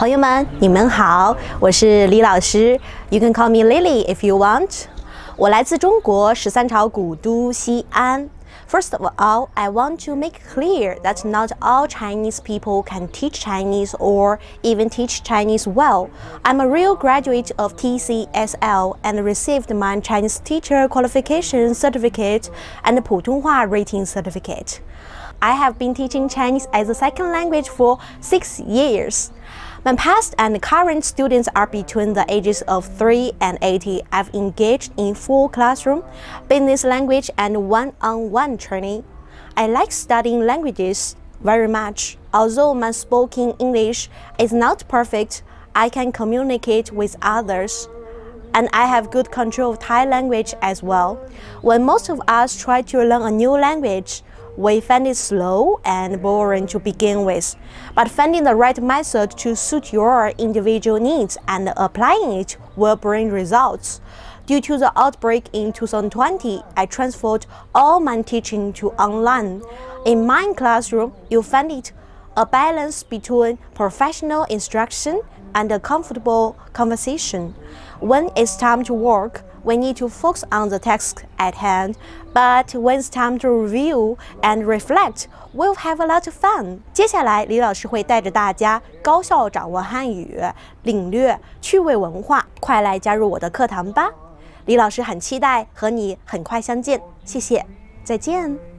朋友们，你们好，我是李老师。You can call me Lily if you want. 我来自中国十三朝古都西安。First of all, I want to make clear that not all Chinese people can teach Chinese or even teach Chinese well. I'm a real graduate of TCSL and received my Chinese teacher qualification certificate and 普通话 rating certificate. I have been teaching Chinese as a second language for six years. My past and current students are between the ages of 3 and 80. I've engaged in full classroom, business language, and one-on-one training. I like studying languages very much. Although my spoken English is not perfect, I can communicate with others. And I have good control of Thai language as well. When most of us try to learn a new language, we find it slow and boring to begin with, but finding the right method to suit your individual needs and applying it will bring results. Due to the outbreak in 2020, I transferred all my teaching to online. In my classroom, you find it a balance between professional instruction and a comfortable conversation. When it's time to work, we need to focus on the task at hand, but when it's time to review and reflect, we'll have a lot of fun. 接下来，李老师会带着大家高效掌握汉语，领略趣味文化，快来加入我的课堂吧！李老师很期待和你很快相见，谢谢，再见。